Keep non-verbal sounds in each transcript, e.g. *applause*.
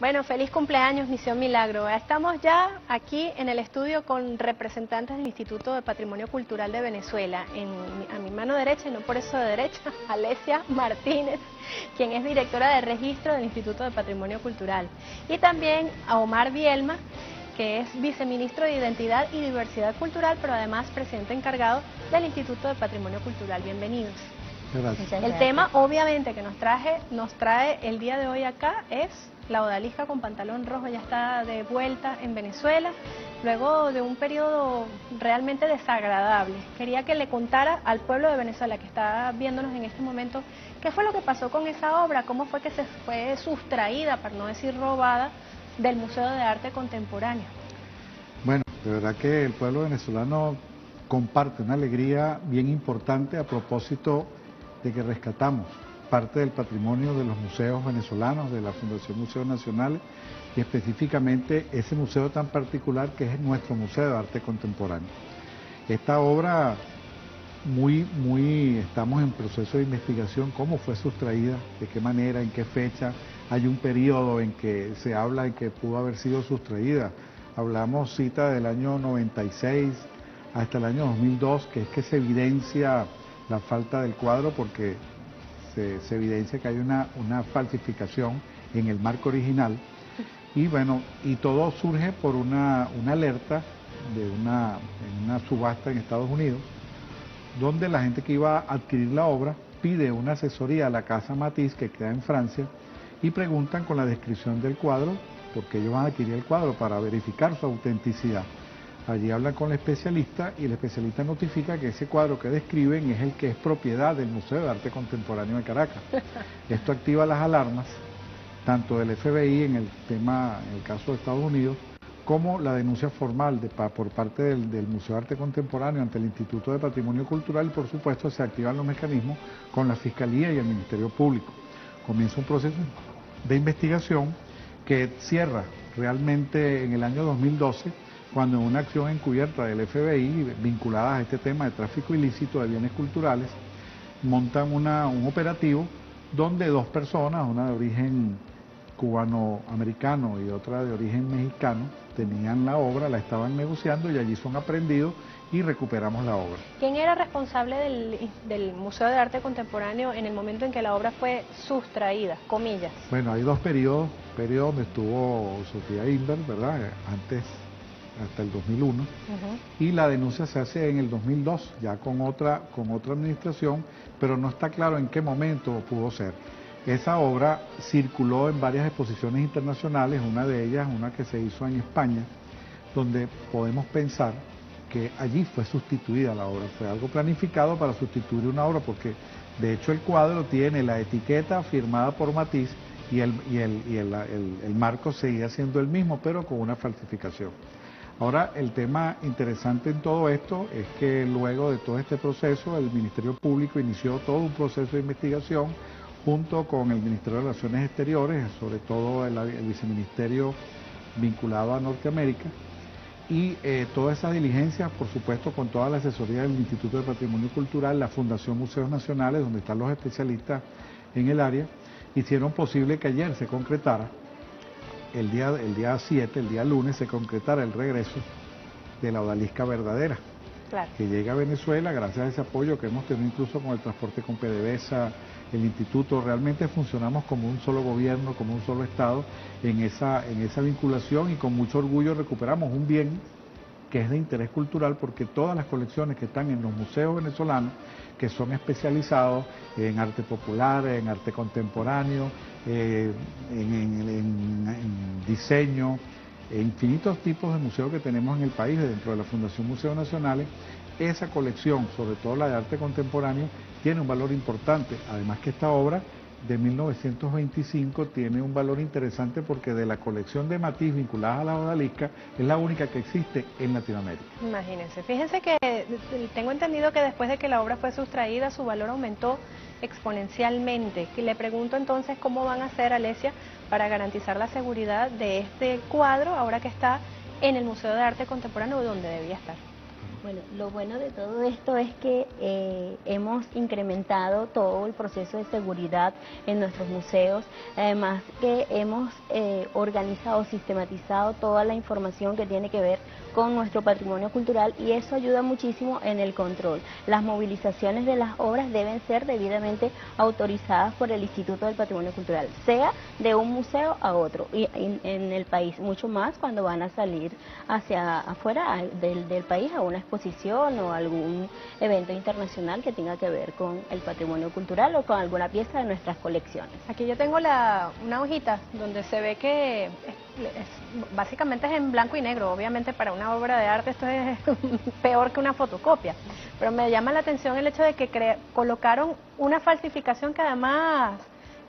Bueno, feliz cumpleaños, Misión Milagro. Estamos ya aquí en el estudio con representantes del Instituto de Patrimonio Cultural de Venezuela. En, a mi mano derecha, y no por eso de derecha, *laughs* Alesia Martínez, quien es directora de registro del Instituto de Patrimonio Cultural. Y también a Omar Bielma, que es viceministro de Identidad y Diversidad Cultural, pero además presidente encargado del Instituto de Patrimonio Cultural. Bienvenidos. Gracias. El tema, obviamente, que nos traje, nos trae el día de hoy acá es la odalisca con pantalón rojo ya está de vuelta en Venezuela, luego de un periodo realmente desagradable. Quería que le contara al pueblo de Venezuela que está viéndonos en este momento qué fue lo que pasó con esa obra, cómo fue que se fue sustraída, para no decir robada, del Museo de Arte Contemporáneo. Bueno, de verdad que el pueblo venezolano comparte una alegría bien importante a propósito de que rescatamos parte del patrimonio de los museos venezolanos, de la Fundación Museos Nacionales, y específicamente ese museo tan particular que es nuestro Museo de Arte Contemporáneo. Esta obra, muy, muy, estamos en proceso de investigación, cómo fue sustraída, de qué manera, en qué fecha, hay un periodo en que se habla en que pudo haber sido sustraída. Hablamos cita del año 96 hasta el año 2002, que es que se evidencia la falta del cuadro porque se, evidencia que hay una, falsificación en el marco original y bueno, y todo surge por una, alerta de una, una subasta en Estados Unidos, donde la gente que iba a adquirir la obra pide una asesoría a la casa Matisse que queda en Francia y preguntan con la descripción del cuadro, porque ellos van a adquirir el cuadro para verificar su autenticidad. Allí hablan con el especialista y el especialista notifica que ese cuadro que describen es el que es propiedad del Museo de Arte Contemporáneo de Caracas. *laughs* Esto activa las alarmas, tanto del FBI en el tema, en el caso de Estados Unidos, como la denuncia formal de, por parte del, del, Museo de Arte Contemporáneo ante el Instituto de Patrimonio Cultural y por supuesto se activan los mecanismos con la Fiscalía y el Ministerio Público. Comienza un proceso de investigación que cierra realmente en el año 2012 cuando en una acción encubierta del FBI vinculada a este tema de tráfico ilícito de bienes culturales, montan un operativo donde dos personas, una de origen cubano-americano y otra de origen mexicano, tenían la obra, la estaban negociando y allí son aprendidos y recuperamos la obra. ¿Quién era responsable del, Museo de Arte Contemporáneo en el momento en que la obra fue sustraída, comillas? Bueno, hay dos periodos, periodo donde estuvo Sofía Inver, ¿verdad? Antes hasta el 2001, y la denuncia se hace en el 2002, ya con otra, con otra administración, pero no está claro en qué momento pudo ser. Esa obra circuló en varias exposiciones internacionales, una de ellas, una que se hizo en España, donde podemos pensar que allí fue sustituida la obra, fue algo planificado para sustituir una obra, porque de hecho el cuadro tiene la etiqueta firmada por Matisse y el, y el, y el, el marco seguía siendo el mismo, pero con una falsificación. Ahora, el tema interesante en todo esto es que luego de todo este proceso, el Ministerio Público inició todo un proceso de investigación junto con el Ministerio de Relaciones Exteriores, sobre todo el, viceministerio vinculado a Norteamérica, y eh, todas esas diligencias, por supuesto, con toda la asesoría del Instituto de Patrimonio Cultural, la Fundación Museos Nacionales, donde están los especialistas en el área, hicieron posible que ayer se concretara el día, el día 7, el día lunes, se concretara el regreso de la odalisca verdadera, que llega a Venezuela gracias a ese apoyo que hemos tenido incluso con el transporte con PDVSA, el instituto, realmente funcionamos como un solo gobierno, como un solo Estado en esa, en esa vinculación y con mucho orgullo recuperamos un bien que es de interés cultural porque todas las colecciones que están en los museos venezolanos, que son especializados en arte popular, en arte contemporáneo, eh, en, diseño, en infinitos tipos de museos que tenemos en el país dentro de la Fundación Museos Nacionales, esa colección, sobre todo la de arte contemporáneo, tiene un valor importante, además que esta obra de 1925 tiene un valor interesante porque de la colección de matiz vinculada a la odalisca es la única que existe en Latinoamérica. Imagínense, fíjense que tengo entendido que después de que la obra fue sustraída su valor aumentó exponencialmente. Le pregunto entonces cómo van a hacer, Alesia, para garantizar la seguridad de este cuadro ahora que está en el Museo de Arte Contemporáneo donde debía estar. Bueno, lo bueno de todo esto es que eh, hemos incrementado todo el proceso de seguridad en nuestros museos, además que hemos eh, organizado, sistematizado toda la información que tiene que ver con nuestro patrimonio cultural y eso ayuda muchísimo en el control. Las movilizaciones de las obras deben ser debidamente autorizadas por el Instituto del Patrimonio Cultural, sea de un museo a otro y en, el país, mucho más cuando van a salir hacia afuera del, del país a una exposición o algún evento internacional que tenga que ver con el patrimonio cultural o con alguna pieza de nuestras colecciones. Aquí yo tengo la, una hojita donde se ve que básicamente es en blanco y negro, obviamente para una obra de arte esto es *laughs* peor que una fotocopia, pero me llama la atención el hecho de que colocaron una falsificación que además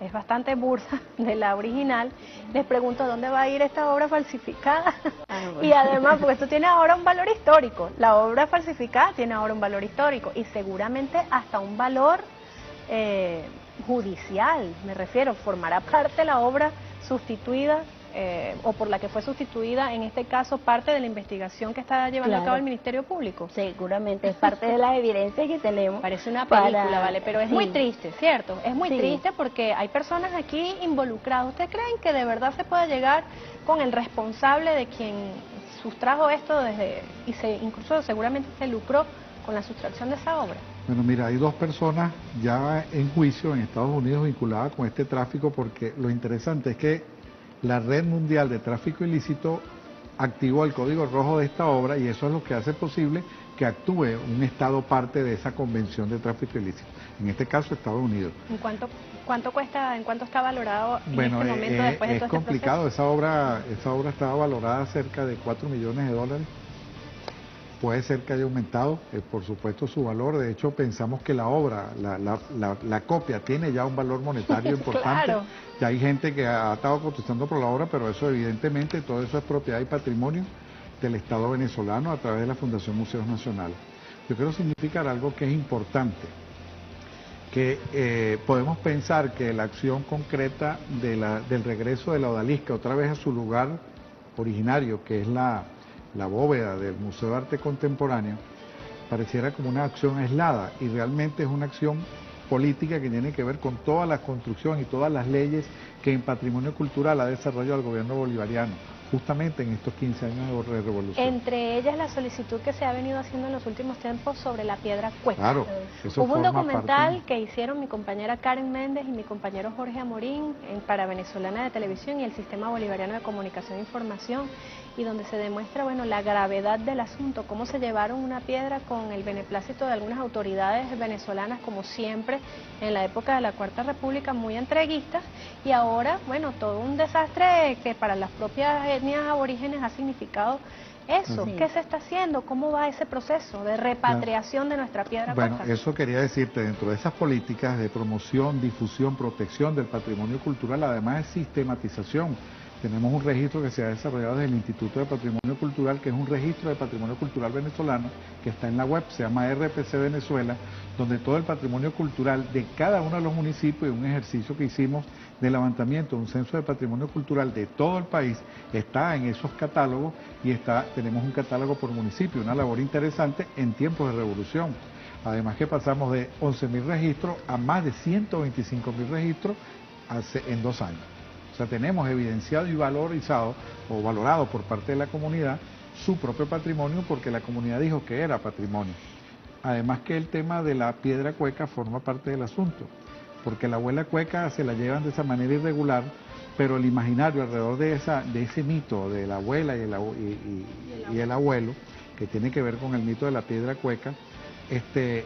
es bastante bursa *laughs* de la original, les pregunto dónde va a ir esta obra falsificada. Ah, *laughs* y además, porque esto tiene ahora un valor histórico, la obra falsificada tiene ahora un valor histórico y seguramente hasta un valor eh, judicial, me refiero, formará parte la obra sustituida eh, o por la que fue sustituida, en este caso, parte de la investigación que está llevando a cabo el Ministerio Público. Seguramente, es parte de las evidencias que tenemos. Parece una película, ¿vale? Pero es muy triste, ¿cierto? Es muy triste porque hay personas aquí involucradas. ¿Ustedes creen que de verdad se puede llegar con el responsable de quien sustrajo esto desde y se incluso seguramente se lucró con la sustracción de esa obra? Bueno, mira, hay dos personas ya en juicio en Estados Unidos vinculadas con este tráfico porque lo interesante es que la Red Mundial de Tráfico Ilícito activó el código rojo de esta obra y eso es lo que hace posible que actúe un Estado parte de esa convención de tráfico ilícito, en este caso Estados Unidos. ¿En cuánto, cuánto cuesta, en cuánto está valorado en bueno, este momento eh, después de es todo este complicado, esa obra, esa obra estaba valorada cerca de 4 millones de dólares puede ser que haya aumentado, eh, por supuesto, su valor. De hecho, pensamos que la obra, la, la, la, copia, tiene ya un valor monetario *laughs* importante. claro. Ya hay gente que ha estado cotizando por la obra, pero eso evidentemente, todo eso es propiedad y patrimonio del Estado venezolano a través de la Fundación Museos Nacionales. Yo quiero significar algo que es importante, que eh, podemos pensar que la acción concreta de del regreso de la odalisca otra vez a su lugar originario, que es la, la bóveda del Museo de Arte Contemporáneo, pareciera como una acción aislada y realmente es una acción política que tiene que ver con toda la construcción y todas las leyes que en patrimonio cultural ha desarrollado el gobierno bolivariano justamente en estos 15 años de revolución. Entre ellas la solicitud que se ha venido haciendo en los últimos tiempos sobre la piedra cueca. Claro, Hubo un documental que hicieron mi compañera Karen Méndez y mi compañero Jorge Amorín en, para Venezolana de Televisión y el Sistema Bolivariano de Comunicación e Información y donde se demuestra bueno la gravedad del asunto, cómo se llevaron una piedra con el beneplácito de algunas autoridades venezolanas como siempre en la época de la Cuarta República muy entreguistas y ahora bueno todo un desastre que para las propias etnias aborígenes ha significado eso. ¿Qué se está haciendo? ¿Cómo va ese proceso de repatriación de nuestra piedra? Bueno, eso quería decirte, dentro de esas políticas de promoción, difusión, protección del patrimonio cultural, además de sistematización tenemos un registro que se ha desarrollado desde el Instituto de Patrimonio Cultural, que es un registro de patrimonio cultural venezolano, que está en la web, se llama RPC Venezuela, donde todo el patrimonio cultural de cada uno de los municipios, y un ejercicio que hicimos de levantamiento un censo de patrimonio cultural de todo el país, está en esos catálogos y está, tenemos un catálogo por municipio, una labor interesante en tiempos de revolución. Además que pasamos de 11.000 registros a más de 125.000 registros en dos años. Sea, tenemos evidenciado y valorizado o valorado por parte de la comunidad su propio patrimonio porque la comunidad dijo que era patrimonio. Además que el tema de la piedra cueca forma parte del asunto, porque la abuela cueca se la llevan de esa manera irregular, pero el imaginario alrededor de, esa, de ese mito de la abuela y el, y el abuelo, que tiene que ver con el mito de la piedra cueca, este,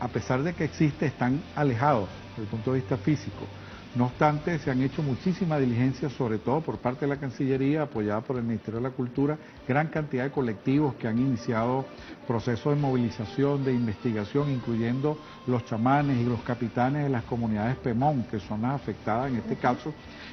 a pesar de que existe, están alejados desde el punto de vista físico. No obstante, se han hecho muchísimas diligencias, sobre todo por parte de la Cancillería, apoyada por el Ministerio de la Cultura, gran cantidad de colectivos que han iniciado procesos de movilización, de investigación, incluyendo los chamanes y los capitanes de las comunidades Pemón, que son las afectadas en este caso,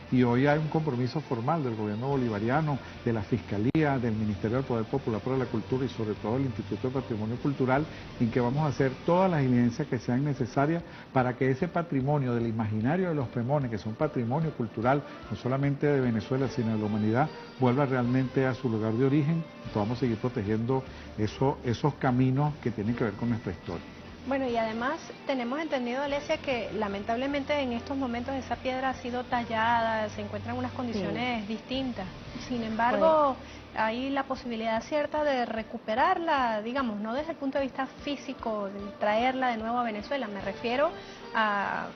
y hoy hay un compromiso formal del gobierno bolivariano, de la Fiscalía, del Ministerio del Poder Popular para la Cultura y sobre todo del Instituto de Patrimonio Cultural, en que vamos a hacer todas las diligencias que sean necesarias para que ese patrimonio del imaginario de los Pemón Salomón, que es un patrimonio cultural, no solamente de Venezuela, sino de la humanidad, vuelva realmente a su lugar de origen. A seguir protegiendo esos caminos que tienen que ver con nuestra historia. Bueno, y además tenemos entendido, Alesia, que lamentablemente en estos momentos esa piedra ha sido tallada, se encuentra en unas condiciones distintas. Sin embargo, hay la posibilidad cierta de recuperarla, digamos, no desde el punto de vista físico, de traerla de nuevo a Venezuela, me refiero a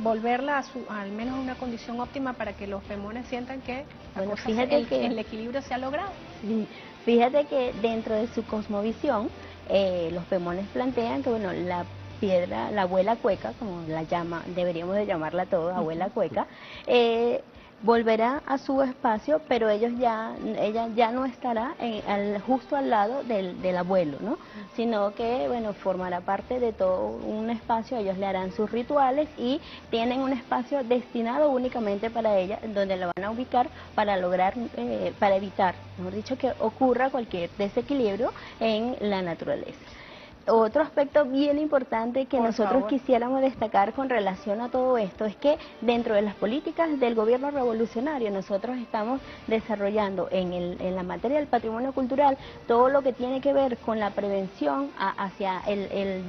volverla a su, al menos a una condición óptima para que los femones sientan que, bueno, fíjate el, que el equilibrio se ha logrado. Fíjate que dentro de su cosmovisión, eh, los pemones plantean que bueno la piedra, la abuela cueca, como la llama, deberíamos de llamarla todos, abuela cueca, eh, volverá a su espacio, pero ellos ya, ella ya no estará justo al lado del, del, abuelo, ¿no? Sino que, bueno, formará parte de todo un espacio, ellos le harán sus rituales y tienen un espacio destinado únicamente para ella, donde la van a ubicar para lograr, eh, para evitar, mejor dicho, que ocurra cualquier desequilibrio en la naturaleza otro aspecto bien importante que nosotros quisiéramos destacar con relación a todo esto es que dentro de las políticas del gobierno revolucionario nosotros estamos desarrollando en, el, en la materia del patrimonio cultural todo lo que tiene que ver con la prevención hacia el,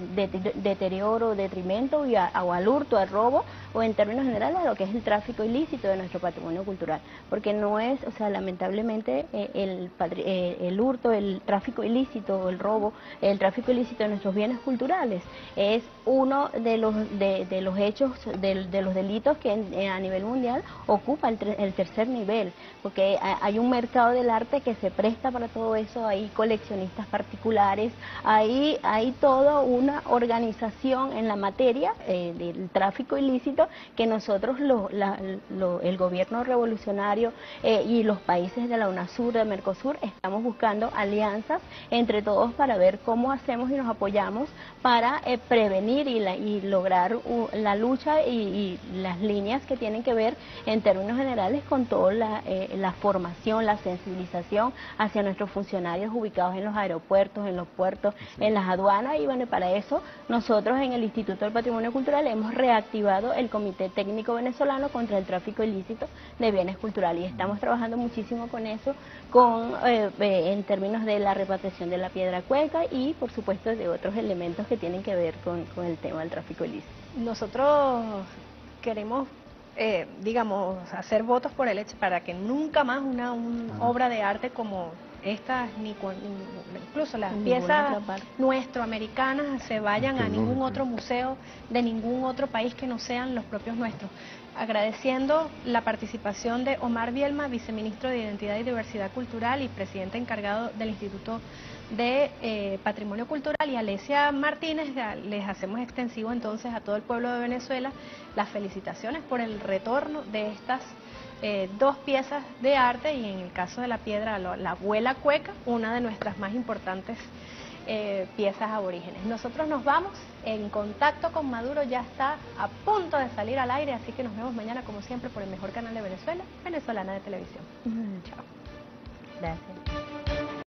deterioro, detrimento y o al hurto, al robo o en términos generales a lo que es el tráfico ilícito de nuestro patrimonio cultural. Porque no es, o sea, lamentablemente eh, el, eh, el hurto, el tráfico ilícito, el robo, el tráfico ilícito de nuestros bienes culturales. Es uno de los, de, los hechos, de, los delitos que eh, a nivel mundial ocupa el, el tercer nivel, porque hay un mercado del arte que se presta para todo eso, hay coleccionistas particulares, hay, hay toda una organización en la materia del tráfico ilícito que nosotros, el gobierno revolucionario eh, y los países de la UNASUR, de Mercosur, estamos buscando alianzas entre todos para ver cómo hacemos y nos apoyamos para eh, prevenir y, lograr la lucha y, las líneas que tienen que ver en términos generales con toda la, eh, formación, la sensibilización hacia nuestros funcionarios ubicados en los aeropuertos, en los puertos, en las aduanas. Y bueno, para eso nosotros en el Instituto del Patrimonio Cultural hemos reactivado el Comité Técnico Venezolano contra el Tráfico Ilícito de Bienes Culturales. Y estamos trabajando muchísimo con eso, con eh, eh, en términos de la repatriación de la piedra cueca y por supuesto de otros elementos que tienen que ver con, el tema del tráfico ilícito. Nosotros queremos eh, digamos, hacer votos por el hecho para que nunca más una obra de arte como estas, ni, incluso las piezas nuestroamericanas se vayan a ningún otro museo de ningún otro país que no sean los propios nuestros. Agradeciendo la participación de Omar Bielma, viceministro de Identidad y Diversidad Cultural y presidente encargado del Instituto de eh, Patrimonio Cultural, y Alesia Martínez, les hacemos extensivo entonces a todo el pueblo de Venezuela las felicitaciones por el retorno de estas eh, dos piezas de arte y en el caso de la piedra, la abuela cueca, una de nuestras más importantes eh, piezas aborígenes. Nosotros nos vamos en contacto con Maduro, ya está a punto de salir al aire, así que nos vemos mañana como siempre por el mejor canal de Venezuela, Venezolana de Televisión. Chao. Gracias.